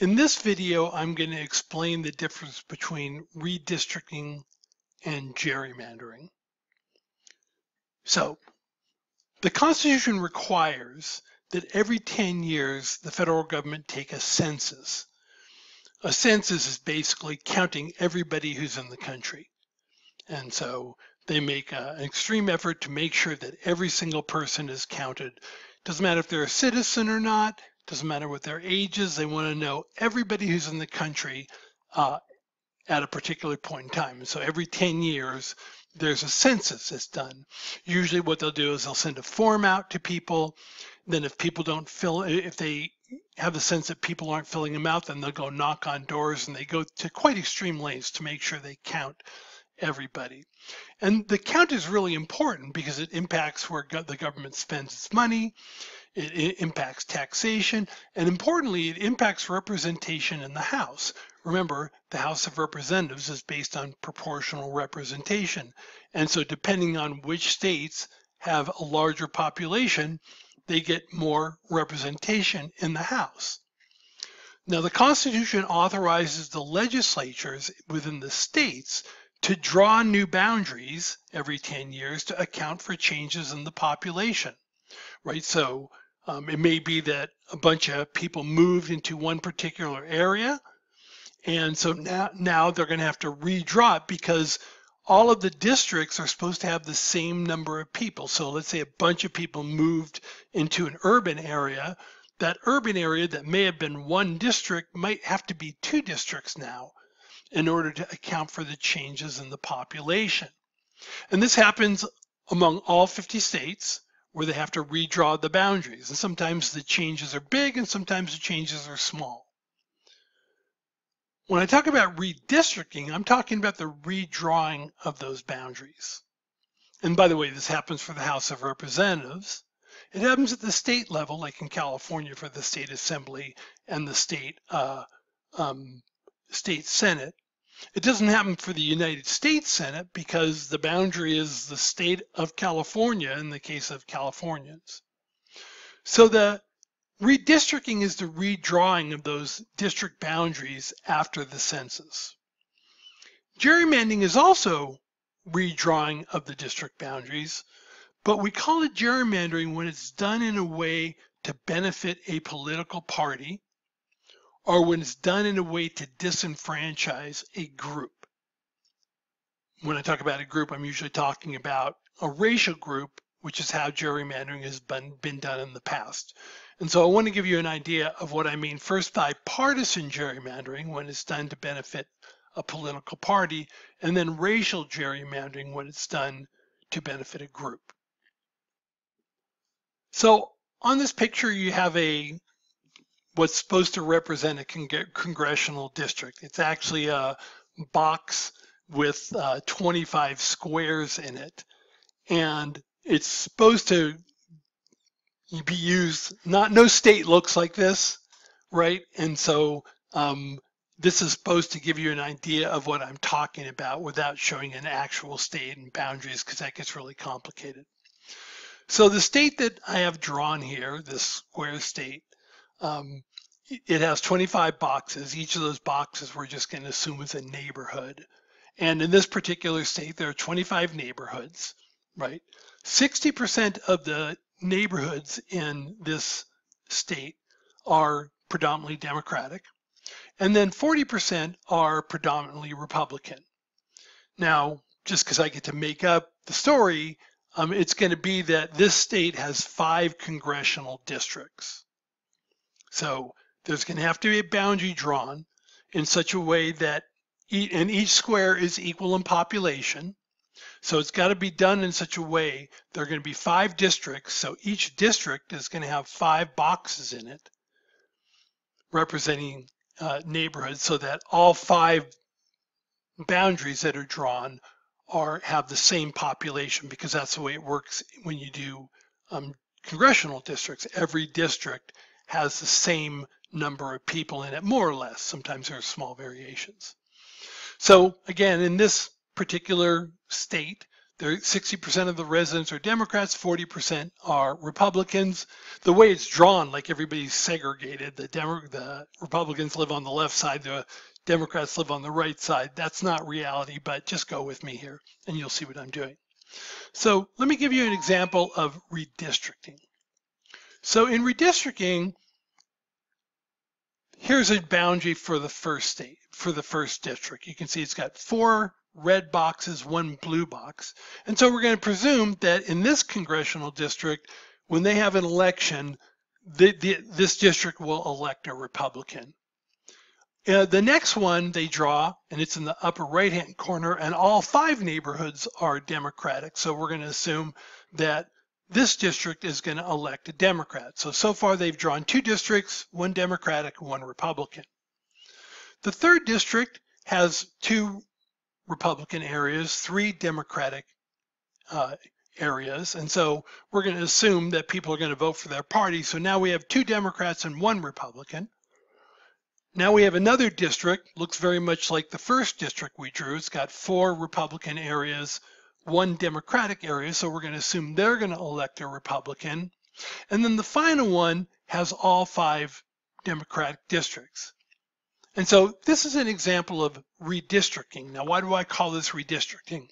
In this video, I'm going to explain the difference between redistricting and gerrymandering. So, the Constitution requires that every 10 years, the federal government take a census. A census is basically counting everybody who's in the country. And so they make a, an extreme effort to make sure that every single person is counted. Doesn't matter if they're a citizen or not, doesn't matter what their age is. They want to know everybody who's in the country uh, at a particular point in time. So every 10 years, there's a census that's done. Usually what they'll do is they'll send a form out to people. Then if people don't fill, if they have the sense that people aren't filling them out, then they'll go knock on doors and they go to quite extreme lengths to make sure they count everybody. And the count is really important because it impacts where the government spends its money it, impacts taxation, and importantly, it impacts representation in the House. Remember, the House of Representatives is based on proportional representation. And so depending on which states have a larger population, they get more representation in the House. Now, the Constitution authorizes the legislatures within the states to draw new boundaries every 10 years to account for changes in the population, right? So um, it may be that a bunch of people moved into one particular area. And so now, now they're going to have to redraw it because all of the districts are supposed to have the same number of people. So let's say a bunch of people moved into an urban area. That urban area that may have been one district might have to be two districts now in order to account for the changes in the population. And this happens among all 50 states where they have to redraw the boundaries. And sometimes the changes are big and sometimes the changes are small. When I talk about redistricting, I'm talking about the redrawing of those boundaries. And by the way, this happens for the House of Representatives. It happens at the state level, like in California for the state assembly and the state uh, um, state senate. It doesn't happen for the United States Senate because the boundary is the state of California in the case of Californians. So the redistricting is the redrawing of those district boundaries after the census. Gerrymandering is also redrawing of the district boundaries, but we call it gerrymandering when it's done in a way to benefit a political party or when it's done in a way to disenfranchise a group. When I talk about a group, I'm usually talking about a racial group, which is how gerrymandering has been, been done in the past. And so I want to give you an idea of what I mean first by partisan gerrymandering when it's done to benefit a political party, and then racial gerrymandering when it's done to benefit a group. So on this picture, you have a what's supposed to represent a con congressional district. It's actually a box with uh, 25 squares in it. And it's supposed to be used, not no state looks like this, right? And so um, this is supposed to give you an idea of what I'm talking about without showing an actual state and boundaries because that gets really complicated. So the state that I have drawn here, this square state, um, it has 25 boxes. Each of those boxes we're just going to assume is a neighborhood. And in this particular state, there are 25 neighborhoods, right? 60% of the neighborhoods in this state are predominantly Democratic, and then 40% are predominantly Republican. Now, just because I get to make up the story, um, it's going to be that this state has five congressional districts. So there's going to have to be a boundary drawn in such a way that e and each square is equal in population. So it's got to be done in such a way there are going to be five districts. So each district is going to have five boxes in it representing uh, neighborhoods so that all five boundaries that are drawn are have the same population because that's the way it works when you do um, congressional districts. Every district has the same number of people in it, more or less. Sometimes there are small variations. So again, in this particular state, There, 60% of the residents are Democrats, 40% are Republicans. The way it's drawn, like everybody's segregated, the, Demo- the Republicans live on the left side, the Democrats live on the right side. That's not reality, but just go with me here and you'll see what I'm doing. So let me give you an example of redistricting. So in redistricting, here's a boundary for the first state, for the first district. You can see it's got four red boxes, one blue box. And so we're going to presume that in this congressional district, when they have an election, the, the, this district will elect a Republican. Uh, the next one they draw, and it's in the upper right-hand corner, and all five neighborhoods are Democratic. So we're going to assume that this district is going to elect a Democrat. So, so far they've drawn two districts, one Democratic, one Republican. The third district has two Republican areas, three Democratic uh, areas. And so we're going to assume that people are going to vote for their party. So now we have two Democrats and one Republican. Now we have another district, looks very much like the first district we drew. It's got four Republican areas, one Democratic area. So we're going to assume they're going to elect a Republican. And then the final one has all five Democratic districts. And so this is an example of redistricting. Now, why do I call this redistricting?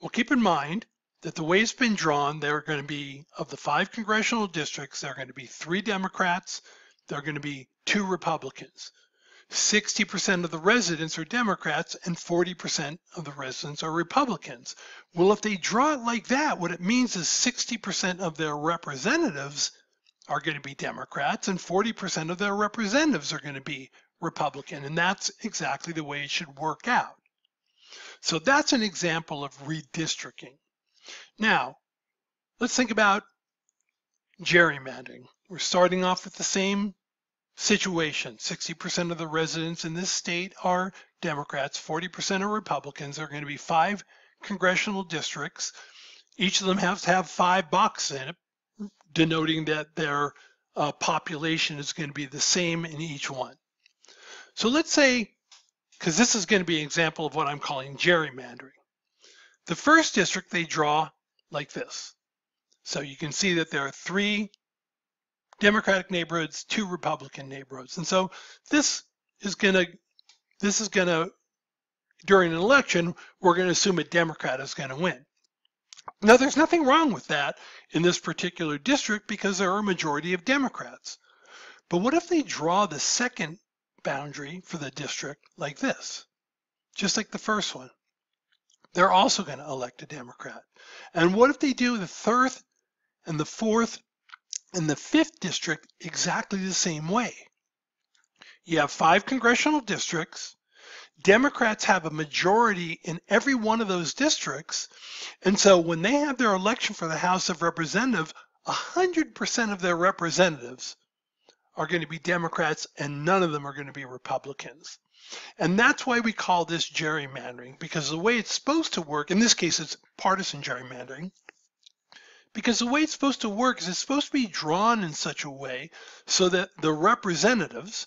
Well, keep in mind that the way it's been drawn, there are going to be, of the five congressional districts, there are going to be three Democrats, there are going to be two Republicans. 60% of the residents are Democrats and 40% of the residents are Republicans. Well, if they draw it like that, what it means is 60% of their representatives are going to be Democrats and 40% of their representatives are going to be Republican, and that's exactly the way it should work out. So that's an example of redistricting. Now, let's think about gerrymandering. We're starting off with the same situation. 60% of the residents in this state are Democrats, 40% are Republicans. There are going to be five congressional districts. Each of them has to have five boxes in it, denoting that their uh, population is going to be the same in each one. So let's say, because this is going to be an example of what I'm calling gerrymandering. The first district they draw like this. So you can see that there are three Democratic neighborhoods, two Republican neighborhoods. And so this is going to, this is going to, during an election, we're going to assume a Democrat is going to win. Now, there's nothing wrong with that in this particular district because there are a majority of Democrats. But what if they draw the second boundary for the district like this, just like the first one. They're also going to elect a Democrat. And what if they do the third and the fourth and the fifth district exactly the same way? You have five congressional districts. Democrats have a majority in every one of those districts. And so when they have their election for the House of Representatives, 100% of their representatives are going to be Democrats and none of them are going to be Republicans. And that's why we call this gerrymandering, because the way it's supposed to work, in this case, it's partisan gerrymandering, because the way it's supposed to work is it's supposed to be drawn in such a way so that the representatives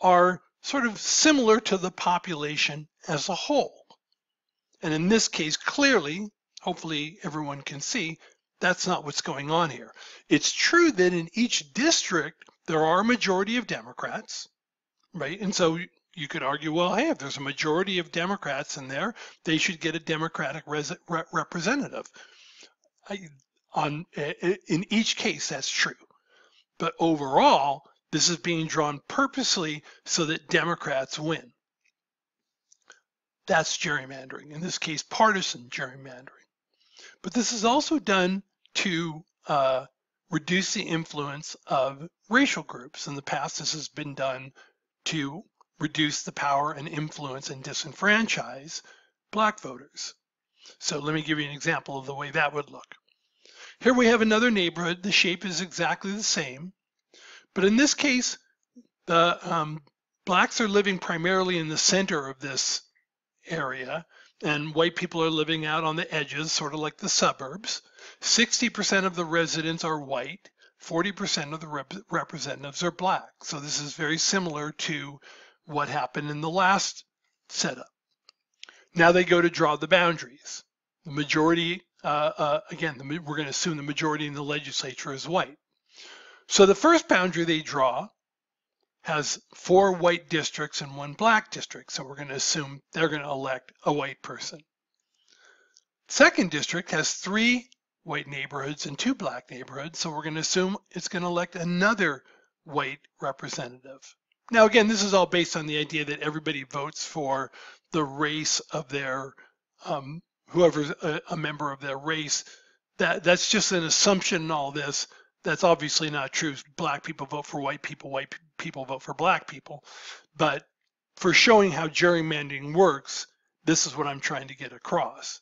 are sort of similar to the population as a whole. And in this case, clearly, hopefully everyone can see, that's not what's going on here. It's true that in each district, there are a majority of Democrats, right? And so you could argue, well, hey, if there's a majority of Democrats in there, they should get a Democratic re- representative. I, on in each case, that's true. But overall, this is being drawn purposely so that Democrats win. That's gerrymandering. In this case, partisan gerrymandering. But this is also done to uh, reduce the influence of racial groups. In the past, this has been done to reduce the power and influence and disenfranchise black voters. So let me give you an example of the way that would look. Here we have another neighborhood. The shape is exactly the same. But in this case, the um, blacks are living primarily in the center of this area, and white people are living out on the edges, sort of like the suburbs. 60% of the residents are white, 40% of the rep representatives are black. So this is very similar to what happened in the last setup. Now they go to draw the boundaries. The majority uh, uh, again, the, we're going to assume the majority in the legislature is white. So the first boundary they draw has four white districts and one black district. So we're going to assume they're going to elect a white person. Second district has three white neighborhoods and two black neighborhoods. So we're going to assume it's going to elect another white representative. Now, again, this is all based on the idea that everybody votes for the race of their, um, whoever's a, a member of their race. That That's just an assumption in all this. That's obviously not true. Black people vote for white people, white people vote for black people. But for showing how gerrymandering works, this is what I'm trying to get across.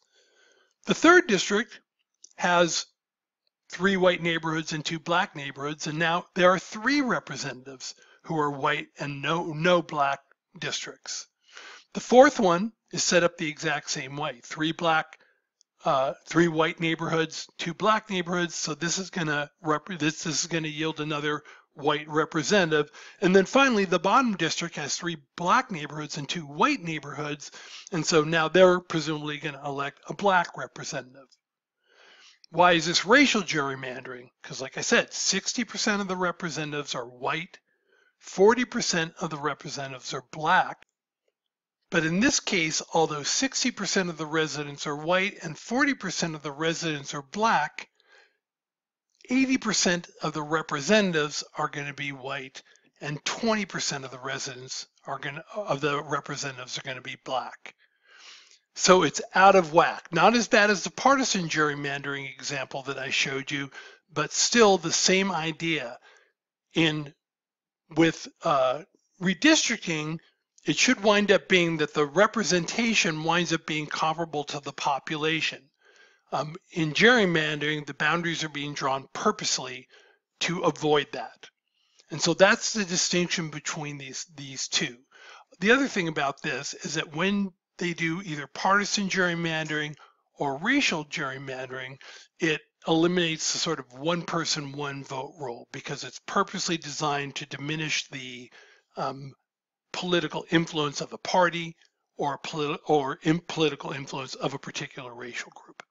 The third district has three white neighborhoods and two black neighborhoods, and now there are three representatives who are white and no, no black districts. The fourth one is set up the exact same way. Three black, uh, three white neighborhoods, two black neighborhoods. So this is gonna this, this is gonna yield another white representative. And then finally, the bottom district has three black neighborhoods and two white neighborhoods. And so now they're presumably gonna elect a black representative. Why is this racial gerrymandering? Because like I said, 60% of the representatives are white 40% of the representatives are black. But in this case, although 60% of the residents are white and 40% of the residents are black, 80% of the representatives are going to be white and 20% of the residents are going to, of the representatives are going to be black. So it's out of whack. Not as bad as the partisan gerrymandering example that I showed you, but still the same idea. In with uh, redistricting, it should wind up being that the representation winds up being comparable to the population. Um, in gerrymandering, the boundaries are being drawn purposely to avoid that. And so that's the distinction between these, these two. The other thing about this is that when they do either partisan gerrymandering or racial gerrymandering, it eliminates the sort of one person, one vote rule because it's purposely designed to diminish the um, political influence of a party or, or in political influence of a particular racial group.